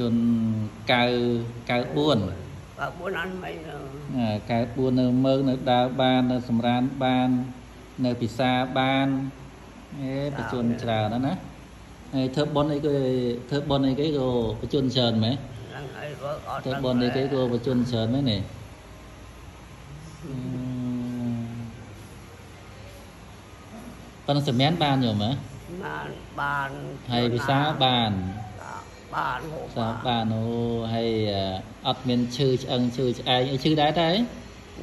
ជន94បើ4អត់មិន94នៅមើងនៅដើរបាននៅសម្រានបាននៅពិសាបានអេបជនច្រើនណាស់ណាហើយធ្វើប៉ុនអីគេធ្វើប៉ុនអីគេក៏បជនច្រើនមែនហ្នឹងអីបើអត់ធ្វើប៉ុនអីគេក៏បជនច្រើនមែននេះប៉ុន្តែសម្ញានបានយល់ហ៎បានបានហើយពិសាបាន បានហូបសាបានអូហើយអត់មានឈឺឆ្អឹងឈឺឆ្អែងអីឈឺដែរតែ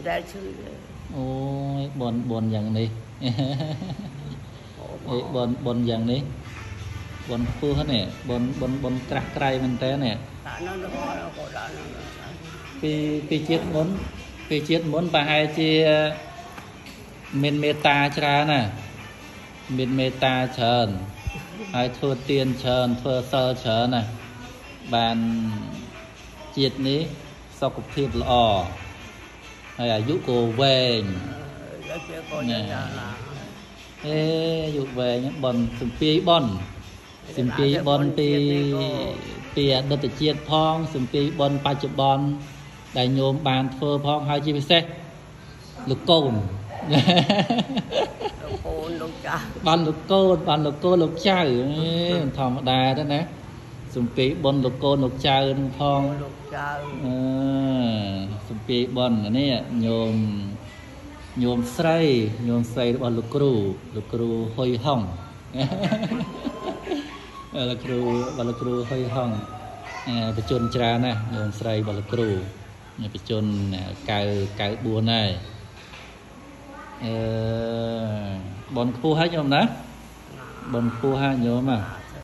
តែឈឺអូយបនបនយ៉ាងនេះហូបអីបនបនយ៉ាងនេះបនខ្ពស់ហ្នឹងនេះបនបនបនក្រាស់ក្រៃមែនតើនេះដាក់នៅក្នុងក៏ដាក់នៅពីពីជាតិមុនពីជាតិមុនប្រហែលជាមានមេត្តាច្រើនណាមានមេត្តាច្រើន ហើយធ្វើទានច្រើនធ្វើសិលច្រើនណាបានជាតិនេះសុខភាពល្អហើយអាយុក៏វែងយកជាក៏យ៉ាងណាអេយុវែងបនសំពីបនសំពីបនពីពីអតីតជាតិផងសំពីបនបច្ចុប្បន្នដែលញោមបានធ្វើផងហើយជាពិសេសលោកកូន លោកកូនលោកចាស់បានលោកកូនបានលោកកូនលោកចៅអេមិនធម្មតាទេណាសំពីបនលោកកូនលោកចៅនឹងផងលោកចៅអឺសំពីបននេះញោមញោមស្រីញោមស្រីរបស់លោកគ្រូលោកគ្រូហ៊ុយហុងលោកគ្រូរបស់លោកគ្រូហ៊ុយហុងអឺបច្ចុប្បន្នច្រើនណាស់ញោមស្រីរបស់លោកគ្រូបច្ចុប្បន្ន9 94ហើយអឺ បនខ្ពស់ហើយញោមណាបនខ្ពស់ហើយញោមហ่ะ